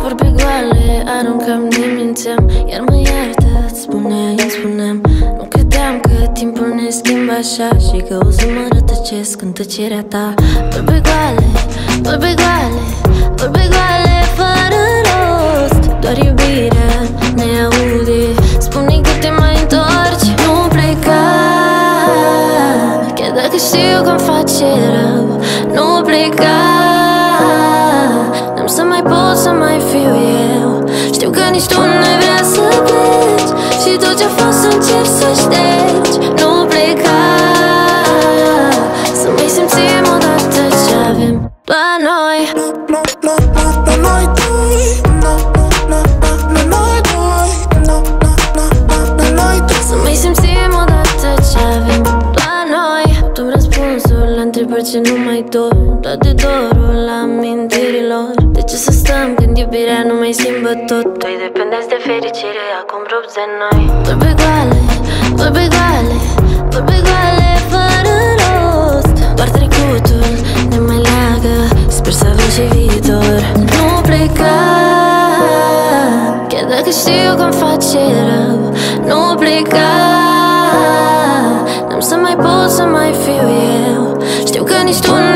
Vorbe goale, aruncăm, ne mințeam Iar mă iartă, îți spunea, îmi spuneam Nu credeam că timpul ne schimbă așa Și că o să mă rătăcesc în tăcerea ta. Vorbe goale, vorbe goale, vorbe goale fără rost. Doar iubirea ne aude. Spune că te mai întorci, nu pleca. Chiar dacă știu că-mi face rău, nu pleca să mai fiu eu. Știu că nici tu nu vrea să pleci Și tot ce-a fost încerc să ștergi la întrebări ce nu mai dor? Doar de dorul amintirilor. De ce să stăm când iubirea nu mai schimbă tot? Doi dependenți de fericire, acum rupți de noi. Vorbe goale, vorbe goale, vorbe goale fără rost. Doar trecutul ne mai leagă Sper să avem și viitor. Nu pleca Chiar dacă știu Știu că